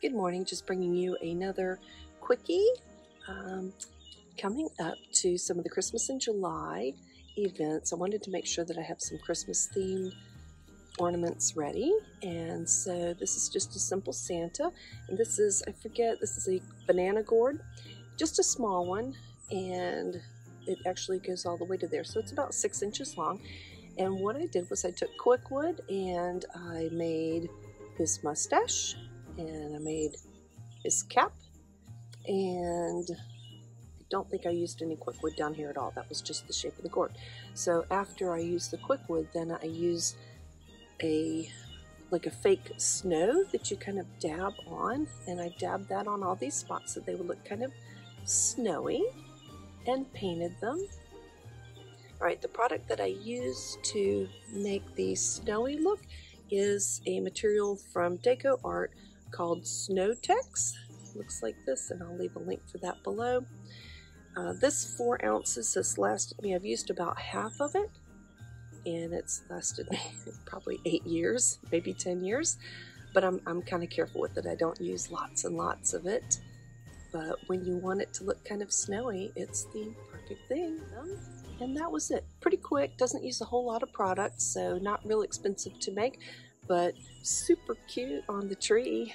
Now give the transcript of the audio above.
Good morning, just bringing you another quickie. Um, coming up to some of the Christmas in July events, I wanted to make sure that I have some Christmas themed ornaments ready. And so this is just a simple Santa. And this is, I forget, this is a banana gourd, just a small one. And it actually goes all the way to there. So it's about six inches long. And what I did was I took QuikWood and I made his mustache and I made his cap and I don't think I used any QuikWood down here at all. That was just the shape of the gourd. So after I used the QuikWood, then I used a like a fake snow that you kind of dab on and I dabbed that on all these spots so they would look kind of snowy and painted them. All right, the product that I used to make the snowy look is a material from Deco Art called Snow-Tex. Looks like this, and I'll leave a link for that below. Uh, this four ounces has lasted me, I've used about half of it, and it's lasted me probably eight years, maybe 10 years. But I'm, I'm kind of careful with it. I don't use lots and lots of it. But when you want it to look kind of snowy, it's the perfect thing. And that was it. Pretty quick, doesn't use a whole lot of product, so not real expensive to make but super cute on the tree.